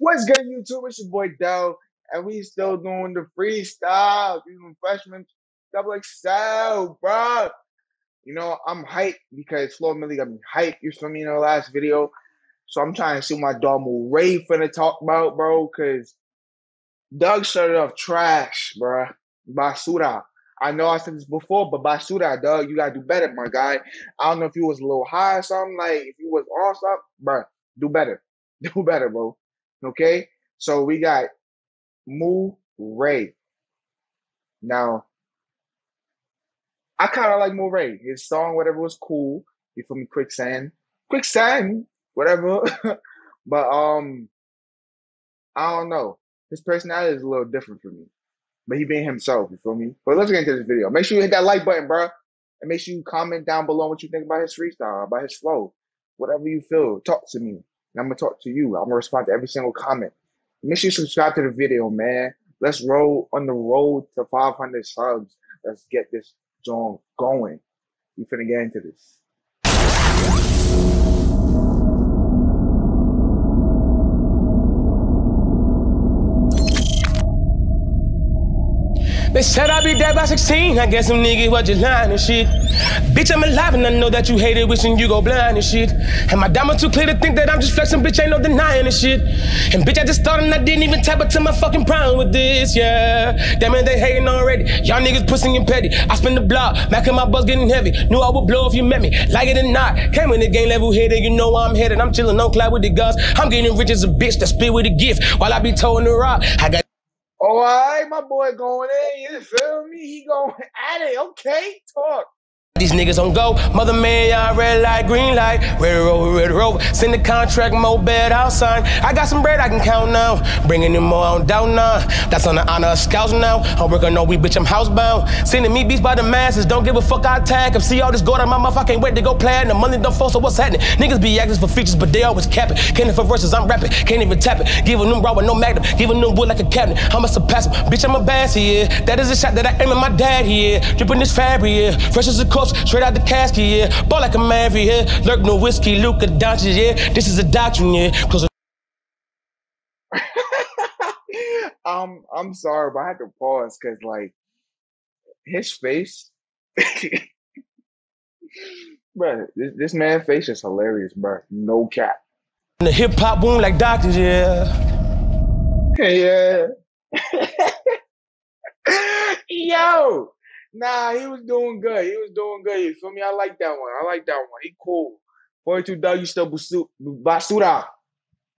What's good, YouTube? It's your boy Dell, and we still doing the freestyle. Even freshman double XL, bro. You know, I'm hyped because Flo Milli got me hyped. You feel me in the last video. So I'm trying to see my dog Ray finna talk about, bro, because Dugg started off trash, bro. Basura. I know I said this before, but Basura, Dugg, you gotta do better, my guy. I don't know if you was a little high or something, like if you was on something, bro, do better. Do better, bro. Okay? So we got Moo Ray. Now, I kind of like Morray. His song, whatever, was cool. You feel me? Quicksand. Quicksand, whatever. but um, I don't know. His personality is a little different for me. But he being himself, you feel me? But let's get into this video. Make sure you hit that like button, bro. And make sure you comment down below what you think about his freestyle, about his flow. Whatever you feel, talk to me. And I'm gonna talk to you. I'm gonna respond to every single comment. Make sure you subscribe to the video, man. Let's roll on the road to 500 subs. Let's get this joint going. We finna get into this. They said I'd be dead by 16. I guess some niggas was just lying and shit. Bitch, I'm alive and I know that you hate it, wishing you go blind and shit. And my diamond too clear to think that I'm just flexing, bitch, ain't no denying and shit. And bitch, I just started and I didn't even tap into my fucking prime with this, yeah. Damn it, they hating already. Y'all niggas pussy and petty. I spend the block, back macking my buzz getting heavy. Knew I would blow if you met me, like it or not. Came in the game level headed, you know I'm headed. I'm chilling on cloud with the guns. I'm getting rich as a bitch that spit with a gift while I be towing the rock. I got Oh, all right, my boy going in. You feel me? He going at it. Okay, talk. These niggas on go, mother man, y'all red light, green light, red rover, red rover. Send the contract, mo bed I'll sign. I got some bread I can count now. Bringing in more on down now. That's on the honor of scouts now. I'm working on we bitch, I'm housebound. Sending me beats by the masses, don't give a fuck, I tag. Come see all this gold on my mouth, I can't wait to go play. And the money don't fall, so what's happening? Niggas be acting for features, but they always capping. Can't for verses, I'm rapping, can't even tap it. Giving them raw with no magnum, giving them wood like a cabinet. I'm a surpass him. Bitch, I'm a bass here. That is a shot that I aim at my dad here. Dripping this fabric here. Fresh as a corpse, straight out the casket, yeah. Ball like a maverick, yeah. Lurk no whiskey, Luka Doncic, yeah. This is a doctrine, yeah. Close um, I'm sorry, but I had to pause because like his face, bro. This, this man face is hilarious, bro. No cap. the hip hop boom like doctors, yeah. Yeah. Yo, nah, he was doing good. He was doing good. You feel me? I like that one. I like that one. He cool. 42 W basura.